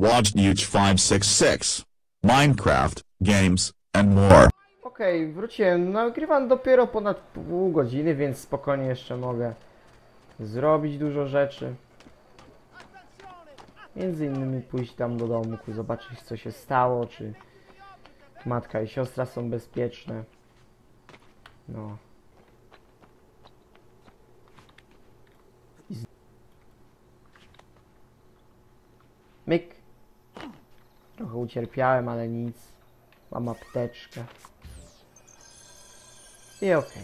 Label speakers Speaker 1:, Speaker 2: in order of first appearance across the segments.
Speaker 1: Watch Nuge 566. Minecraft, games, and more.
Speaker 2: Okej, wróciłem. Nagrywam dopiero ponad pół godziny, więc spokojnie jeszcze mogę zrobić dużo rzeczy. Między innymi pójść tam do domku, zobaczyć co się stało, czy matka i siostra są bezpieczne. No. Myk. Trochę ucierpiałem, ale nic. Mam apteczkę. I okej.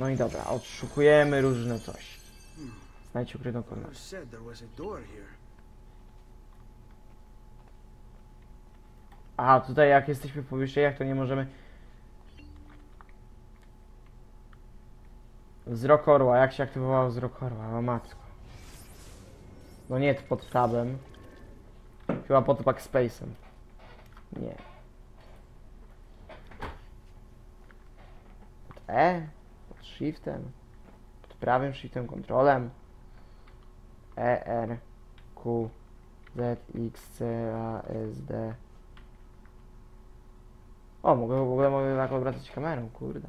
Speaker 2: No i dobra, odszukujemy różne coś. Znajdź ukrytą komnatę. Aha, tutaj jak jesteśmy w pomieszczeniach, to nie możemy... Wzrok orła, jak się aktywował wzrok orła? O matko. No nie pod tabem. Chyba pod backspace'em. Nie. Pod E? Pod shiftem? Pod prawym shiftem, kontrolem? E, R, Q, Z, X, C, A, S, D. O, mogę, w ogóle mogę tak obracać kamerą, kurde.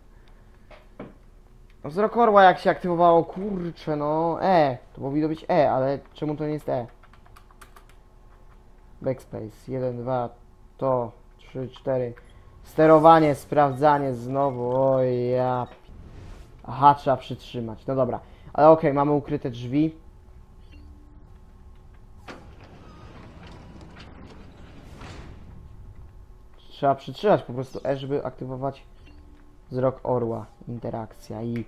Speaker 2: No wzrok orła jak się aktywowało, kurczę no, E, to powinno być E, ale czemu to nie jest E? Backspace, 1, 2, to, 3, 4. Sterowanie, sprawdzanie znowu, oj ja. Aha, trzeba przytrzymać, no dobra. Ale okej, mamy ukryte drzwi. Trzeba przytrzymać po prostu E, żeby aktywować wzrok orła. Interakcja i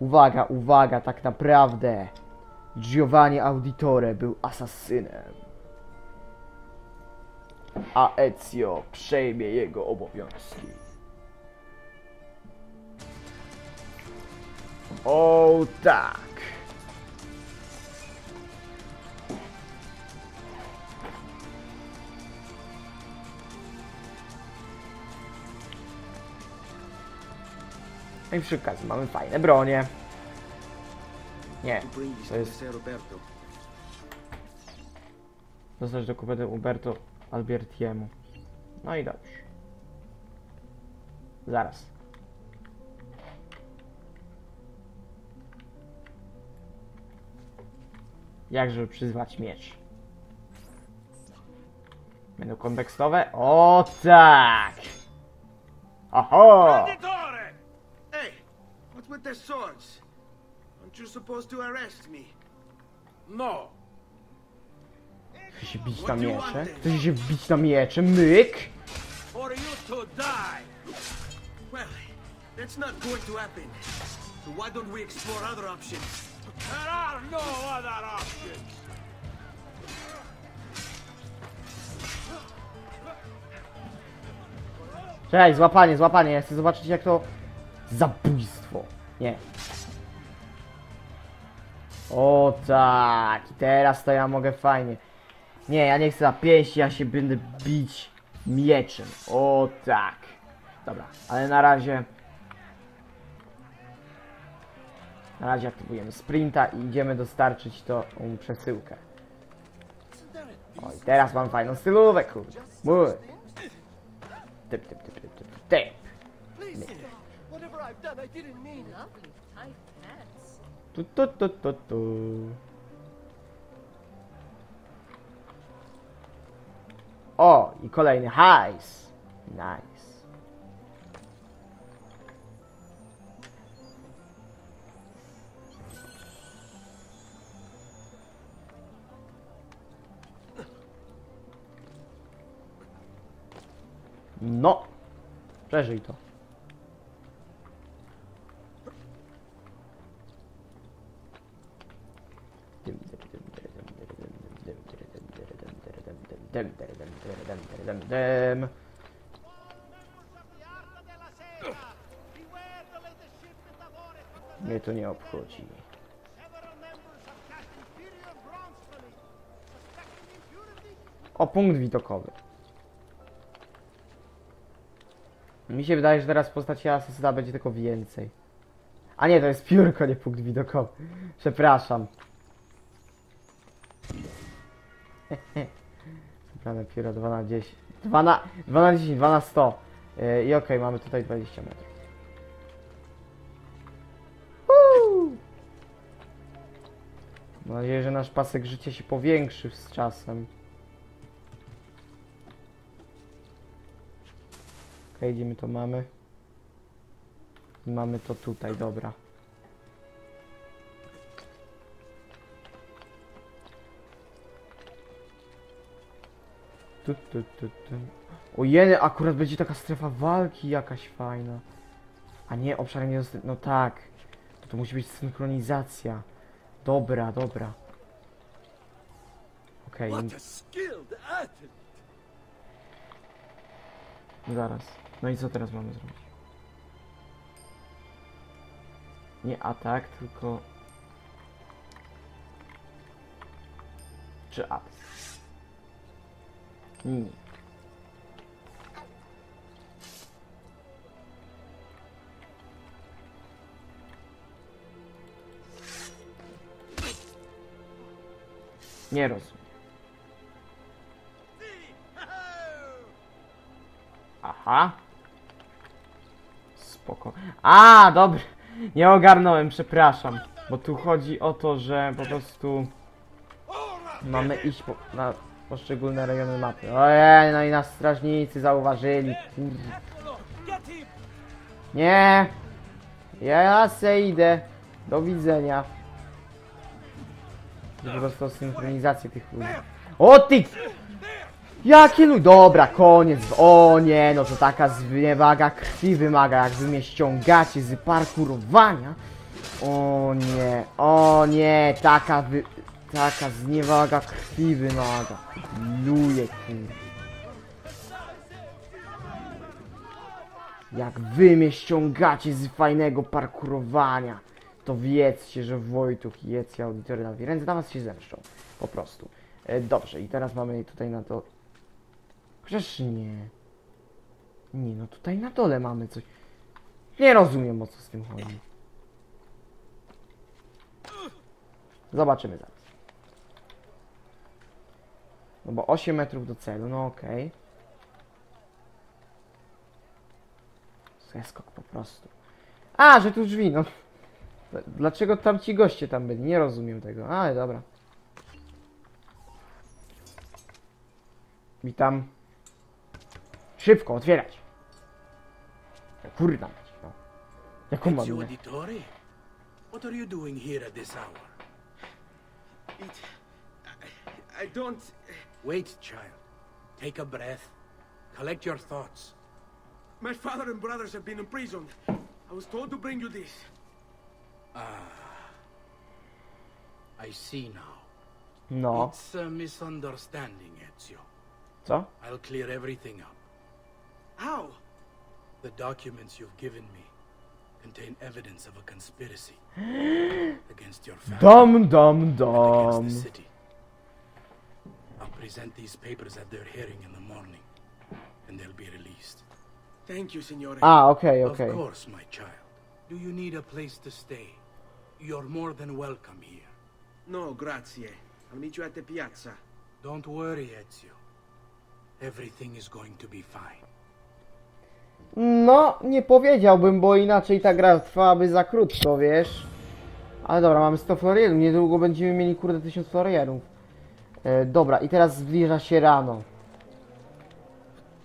Speaker 2: uwaga, uwaga, tak naprawdę Giovanni Auditore był asasynem. A Ezio przejmie jego obowiązki. O tak. I przy okazji mamy fajne bronie. Nie,
Speaker 3: To
Speaker 2: jest dostać do kupety Umberto Albertiemu. No i dobrze. Zaraz. Jak żeby przyzwać miecz? Będą kontekstowe? O tak! Oho!
Speaker 3: With the swords? Aren't you supposed to arrest me? No.
Speaker 2: Chce się bić na miecze? Chce się bić na miecze? Myk!
Speaker 3: Or you to die? Well, that's not going to happen. So why don't we explore other options? There are no other options.
Speaker 2: Cześć, złapanie, złapanie. Ja chcę zobaczyć jak to... Zabójstwo. Nie. O tak. Teraz to ja mogę fajnie. Nie, ja nie chcę za pięści, ja się będę bić mieczem. O tak. Dobra, ale na razie... Na razie aktywujemy sprinta i idziemy dostarczyć to um, przesyłkę. O, i teraz mam fajną stylówę, kurde. Mój. Typ, typ, typ, typ, typ, typ.
Speaker 4: Whatever I've done, I didn't mean.
Speaker 5: Lovely tight pants.
Speaker 2: Tu, tu, tu, tu, tu. O, i kolejny hajs. Nice. No. Przeżyj to. Dem. Mnie to nie obchodzi. O, punkt widokowy. Mi się wydaje, że teraz w postaci asesyna będzie tylko więcej. A nie, to jest piórko, nie punkt widokowy. Przepraszam. Pióro 2 na 10. 2 na, 2 na 10, 2 na 100. Yy, I okej, mamy tutaj 20 metrów. Mam nadzieję, że nasz pasek życia się powiększy z czasem. Okej, gdzie my to mamy? Mamy to tutaj, dobra. Tu, tu, tu, tu. O jeny, akurat będzie taka strefa walki jakaś fajna. A nie, obszar nie No tak. To, to musi być synchronizacja. Dobra, dobra. Okej,
Speaker 3: athlete!
Speaker 2: zaraz. No i co teraz mamy zrobić? Nie atak, tylko... Czy atak? Nie. Rozumiem. Aha. Spoko. A, dobra. Nie ogarnąłem, przepraszam. Bo tu chodzi o to, że po prostu mamy iść po, na poszczególne rejony mapy. Ojej, no i nas strażnicy zauważyli. Kurde. Nie. Ja se idę. Do widzenia. Po prostu synchronizację tych ludzi. O ty! Jakie lu... Dobra, koniec. O nie, no to taka zniewaga krwi wymaga, jak wy mnie ściągacie z parkurowania. O nie, o nie, taka wy... Taka zniewaga krwi wymaga. Luje, kurde. Jak wy mnie ściągacie z fajnego parkurowania, to wiedzcie, że Wojtuch i Jecja na ręce na was się zemszczą. Po prostu. E, dobrze, i teraz mamy tutaj na to... Chociaż nie. Nie, no tutaj na dole mamy coś. Nie rozumiem o co z tym chodzi. Zobaczymy zaraz. No bo 8 metrów do celu, no okej. Zeskok po prostu. A, że tu drzwi, no. Dlaczego tam ci goście tam byli? Nie rozumiem tego, ale dobra. Witam. Szybko, otwierać. Kurna, mać, no. Jaką mam?
Speaker 6: What are you doing here at this hour?
Speaker 3: It... I, I don't...
Speaker 6: Wait, child. Take a breath. Collect your thoughts.
Speaker 3: My father and brothers have been imprisoned. I was told to bring you this. Ah.
Speaker 6: I see now.
Speaker 2: No,
Speaker 6: It's a misunderstanding, Ezio.
Speaker 2: So?
Speaker 6: I'll clear everything up.
Speaker 3: How?
Speaker 6: The documents you've given me contain evidence of a conspiracy against your family
Speaker 2: Dom, dom,
Speaker 6: and against the city. Present these papers at their hearing in the morning, and they'll be released.
Speaker 3: Thank you, signore.
Speaker 2: A, okej, okej.
Speaker 6: Of course, my child. Do you need a place to stay? You're more than welcome here.
Speaker 3: No, grazie. I'll meet you at the piazza.
Speaker 6: Don't worry, Ezio. Everything is going to be fine.
Speaker 2: No, nie powiedziałbym, bo inaczej ta gra trwałaby za krótko, wiesz. Ale dobra, mamy 100 florierów, niedługo będziemy mieli kurde 1000 florierów. E, dobra, i teraz zbliża się rano.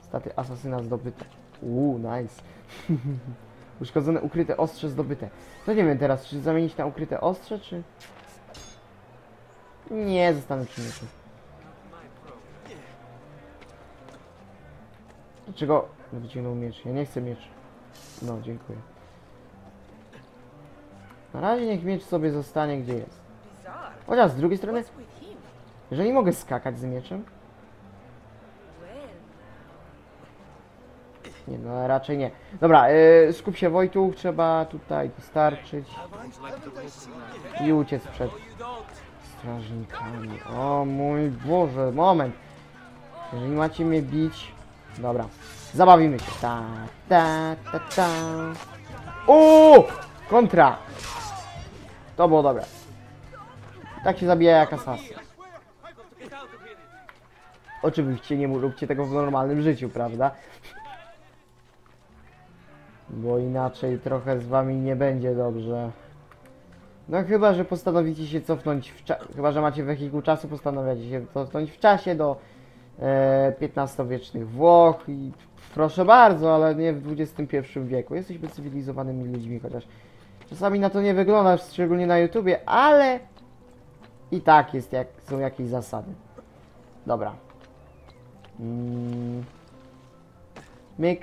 Speaker 2: Staty asasyna zdobyte. Uuu, nice. Uszkodzone ukryte ostrze zdobyte. To nie wiem teraz, czy zamienić na ukryte ostrze, czy... Nie, zostanę przy mieczu. Dlaczego wyciągnął miecz? Ja nie chcę miecz. No, dziękuję. Na razie niech miecz sobie zostanie gdzie jest. Chociaż z drugiej strony? Jeżeli mogę skakać z mieczem, nie, no raczej nie. Dobra, yy, skup się Wojtuch, trzeba tutaj dostarczyć i uciec przed strażnikami. O mój Boże, moment. Jeżeli macie mnie bić, dobra, zabawimy się. Ta, ta, ta, ta. O! Kontra! To było dobre. Tak się zabija jak asasyn. Oczywiście nie róbcie tego w normalnym życiu, prawda? Bo inaczej trochę z wami nie będzie dobrze. No chyba, że postanowicie się cofnąć w czasie, chyba, że macie wehikuł czasu, postanawiacie się cofnąć w czasie do e, XV-wiecznych Włoch i proszę bardzo, ale nie w XXI wieku. Jesteśmy cywilizowanymi ludźmi, chociaż czasami na to nie wygląda, szczególnie na YouTubie, ale i tak jest, jak, są jakieś zasady. Dobra. Mm. Myk.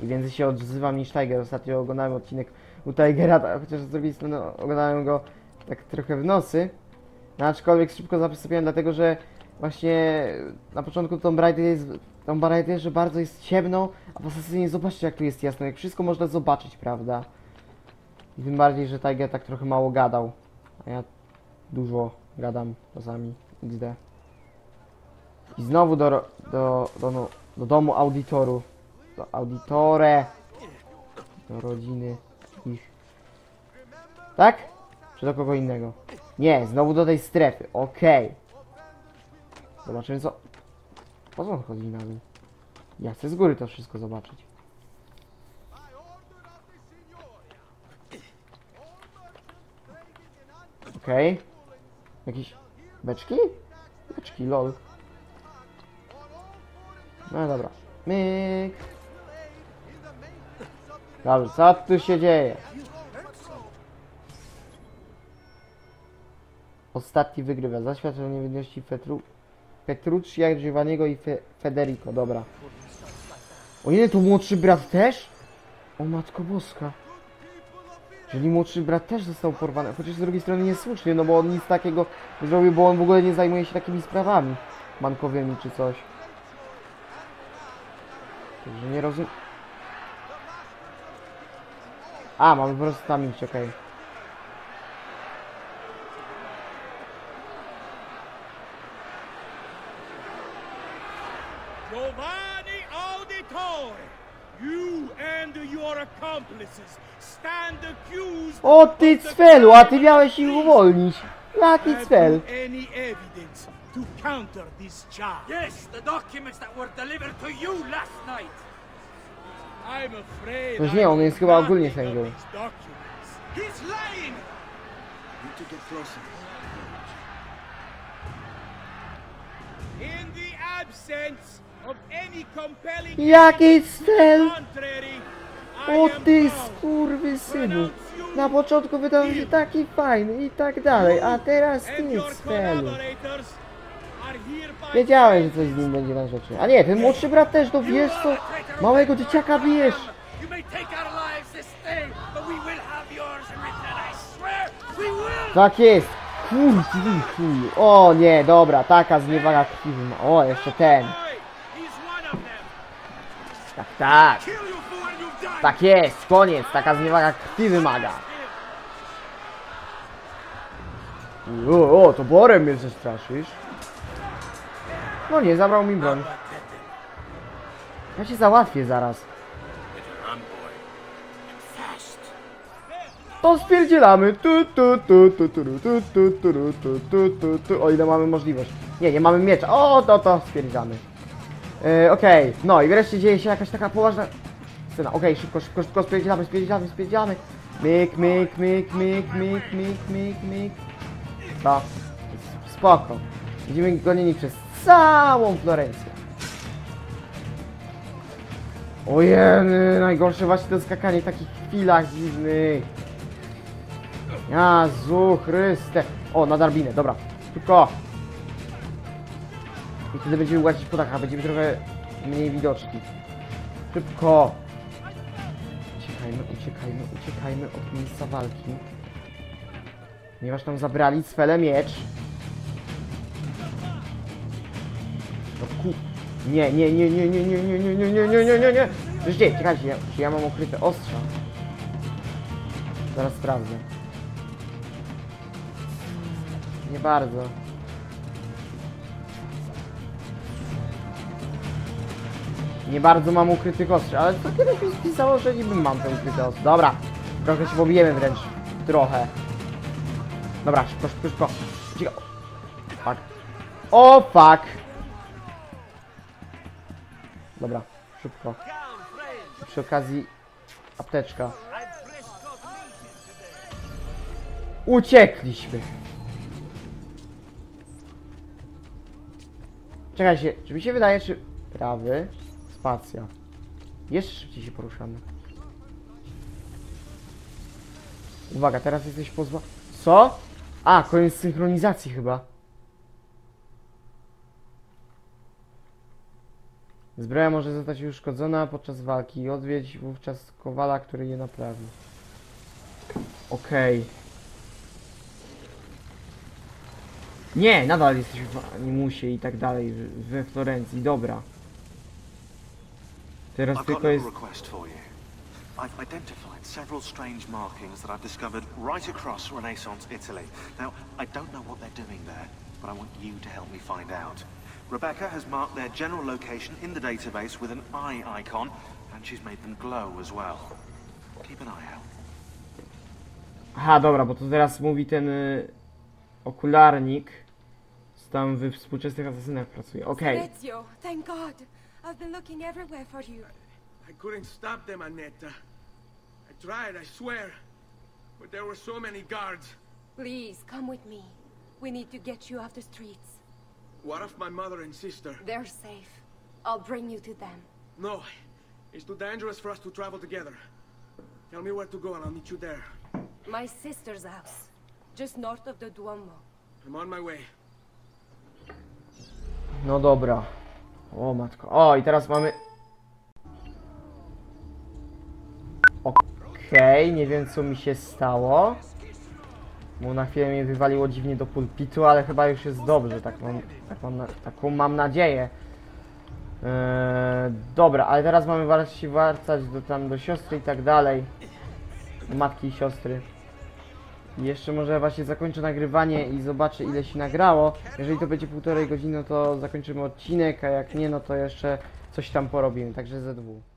Speaker 2: I więcej się odzywam niż Tiger. Ostatnio oglądałem odcinek u Tigera, ta- chociaż z drugiej strony oglądałem go tak trochę w nosy. No, aczkolwiek szybko zasypiałem, dlatego że właśnie na początku Tomb Raider jest, Tomb Raiderze bardzo jest ciemno, a w Assassinie zobaczcie jak tu jest jasno, jak wszystko można zobaczyć, prawda? I tym bardziej, że Tiger tak trochę mało gadał, a ja dużo gadam czasami, XD. I znowu do, ro- do, do, no, do domu audytoru, do auditore, do rodziny ich. Tak? Czy do kogo innego? Nie, znowu do tej strefy, okej. Zobaczymy co... Po co on chodzi na dół? Ja chcę z góry to wszystko zobaczyć. Okej. Jakieś... Beczki? Beczki, lol. No dobra. Myk. Dobrze, co tu się dzieje? Ostatni wygrywa. Zaświadczenie niewinności Petru... Petruccia, Giovanniego i Fe... Federico. Dobra. O ile to młodszy brat też? O matko boska. Czyli młodszy brat też został porwany, chociaż z drugiej strony niesłusznie, no bo on nic takiego nie zrobił, bo on w ogóle nie zajmuje się takimi sprawami bankowymi czy coś. Także nie rozumiem. A, mamy po prostu tam iść, okej.
Speaker 3: Giovanni Auditore, you and your accomplices
Speaker 2: O ty cfelu, a ty miałeś ich uwolnić. Jaki cfel?
Speaker 3: you any evidence to counter this charge?
Speaker 7: Yes, the documents that were delivered to you last night.
Speaker 3: I'm afraid
Speaker 2: Toż
Speaker 3: I
Speaker 2: nie, on jest chyba ogólnie sędzią.
Speaker 3: these documents. He's lying!
Speaker 7: Need to get closer.
Speaker 3: In the absence of any compelling
Speaker 2: Jaki
Speaker 3: I
Speaker 2: O ty skurwysynu. Na początku wydawał się taki fajny i tak dalej, a teraz
Speaker 3: nic, felu.
Speaker 2: Wiedziałem, że coś z nim będzie na rzeczy. A nie, ten młodszy brat też, no wiesz co? Małego dzieciaka bijesz. Tak jest. Kurde, O nie, dobra, taka zniewaga krwi. O, jeszcze ten. Tak, tak. Tak jest, koniec. Taka zniewaga krwi wymaga. O, o, to Borem mnie przestraszysz. No nie, zabrał mi broń. Ja cię załatwię zaraz. To spierdzielamy. Tu, tu, tu, tu, tu, tu, tu, tu, tu, tu, tu, tu. O ile mamy możliwość. Nie, nie mamy miecza. O, to, to spierdziamy. E, Okej, no i wreszcie dzieje się jakaś taka poważna scena. Okej, szybko, szybko, szybko, spierdzielamy, spierdzielamy, spierdzielamy. Myk, myk, myk, myk, myk, myk, myk, myk. To, spoko. Będziemy gonieni przez całą Florencję. Ojeny, najgorsze właśnie to skakanie w takich chwilach dziwnych. Jezu Chryste. O, na drabinę, dobra. Szybko. I wtedy będziemy łazić po dachach, będziemy trochę mniej widoczni. Szybko. Uciekajmy, uciekajmy, uciekajmy od miejsca walki. Ponieważ tam zabrali swele miecz. No ku... Nie, nie, nie, nie, nie, nie, nie, nie, nie, nie, nie, nie, nie, nie. Nie, czekajcie, ja, czy ja mam ukryte ostrza? Zaraz sprawdzę. Nie bardzo. Nie bardzo mam ukrytych ostrzy, ale to kiedyś mi spisało, że niby mam te ukryte ostry. Dobra, trochę się pobijemy wręcz. Trochę. Dobra, szybko, szybko, szybko. Cicho. Fuck. O, fuck. Dobra, szybko. Przy okazji apteczka. Uciekliśmy. Czekajcie, czy mi się wydaje, czy prawy, spacja. Jeszcze szybciej się poruszamy. Uwaga, teraz jesteś pozwa... Co? A, koniec synchronizacji chyba. Zbroja może zostać uszkodzona podczas walki. Odwiedź wówczas kowala, który je naprawi. Okej. Nie, nadal jesteś w Animusie i tak dalej, we Florencji, dobra. Teraz
Speaker 8: I've got
Speaker 2: tylko
Speaker 8: a
Speaker 2: jest...
Speaker 8: request for you. I've identified several strange markings that I've discovered right across Renaissance Italy. Now, I don't know what they're doing there, but I want you to help me find out. Rebecca has marked their general location in the database with an eye icon, and she's made them glow as well. Keep an eye out.
Speaker 2: Aha, dobra, bo to teraz mówi ten y, okularnik. Co tam we współczesnych asasynach pracuje. Okej.
Speaker 5: Ezio, thank God. I've been looking everywhere for you.
Speaker 3: I couldn't stop them, Annetta. I tried, I swear. But there were so many guards.
Speaker 5: Please, come with me. We need to get you off the streets.
Speaker 3: What of my mother and sister?
Speaker 5: They're safe. I'll bring you to them.
Speaker 3: No. It's too dangerous for us to travel together. Tell me where to go and I'll meet you there.
Speaker 5: My sister's house, just north of the Duomo.
Speaker 3: I'm on my way.
Speaker 2: No dobra. O matko. O, i teraz mamy... Okej, nie wiem co mi się stało. Bo na chwilę mnie wywaliło dziwnie do pulpitu, ale chyba już jest dobrze, tak mam, tak mam, na, taką mam nadzieję. Eee, dobra, ale teraz mamy właśnie wracać do, tam do siostry i tak dalej. Matki i siostry. Jeszcze może właśnie zakończę nagrywanie i zobaczę ile się nagrało. Jeżeli to będzie półtorej godziny, no to zakończymy odcinek, a jak nie, no to jeszcze coś tam porobimy. Także ze dwóch.